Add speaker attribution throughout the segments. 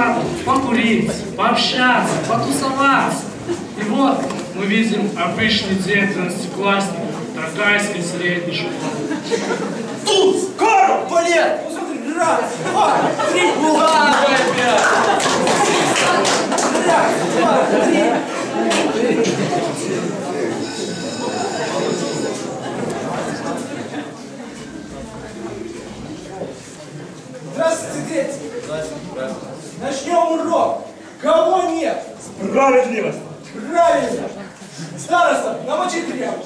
Speaker 1: надо покурить, пообщаться, потусоваться. И вот мы видим обычный день 13-классника Таркайской средней школы.
Speaker 2: Тут скоро балет! Ну раз, два, три, ура! Раз, два, три. Здравствуйте, дети! Начнем урок! Кого нет?
Speaker 3: Справедливость!
Speaker 2: Правильно! Староста, намочи тряпку!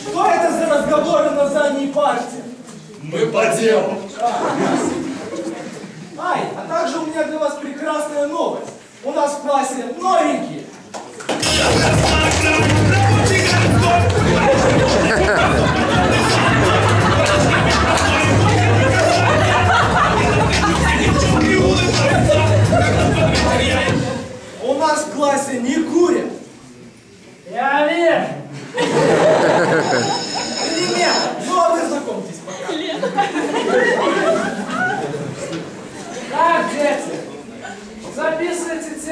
Speaker 2: Что это за разговоры на задней парте?
Speaker 3: Мы по делу!
Speaker 2: Ай, а также у меня для вас прекрасная новость. У нас в классе новенькие.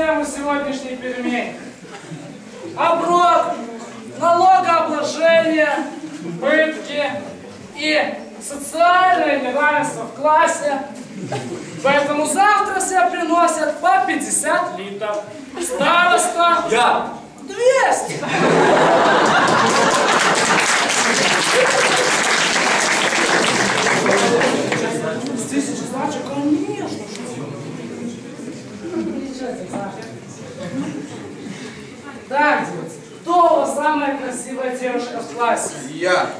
Speaker 1: Тему сегодняшней перемены. Оброк, налогообложение, пытки и социальное неравенство в классе. Поэтому завтра все приносят по 50 литров. Староста
Speaker 2: Я.
Speaker 1: 200. Дети, кто самая красивая девушка в классе?
Speaker 2: Я.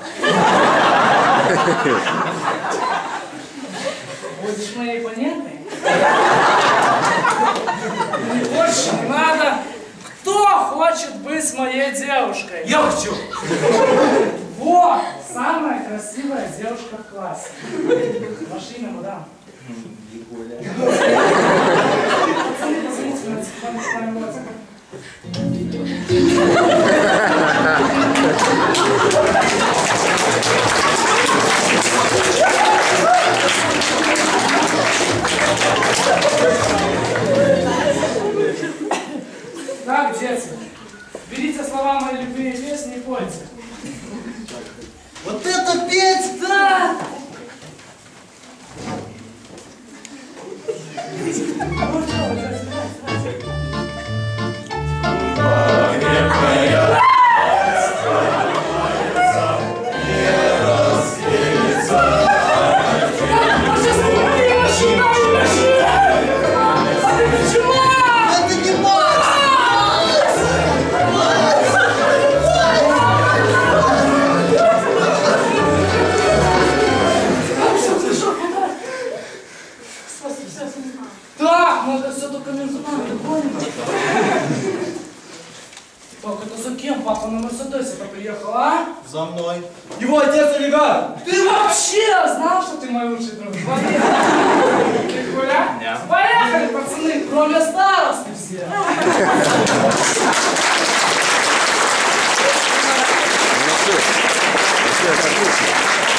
Speaker 1: Будешь моей понятной? Больше не надо. Кто хочет быть моей девушкой?
Speaker 2: Я хочу.
Speaker 1: Вот, самая красивая девушка в классе. Ваше имя, мадам? Пацаны, позвоните на Так, дети, берите слова моей любимой песни и пойте.
Speaker 2: Вот это петь!
Speaker 1: Ну документально, понял? Так, это за кем папа на Мерседесе-то приехал, а?
Speaker 2: За мной. Его отец олигарх.
Speaker 1: Ты вообще знал, что ты мой лучший друг? Поехали. Хуя? Поехали, пацаны, кроме старосты все.
Speaker 4: Вообще, вообще, отлично.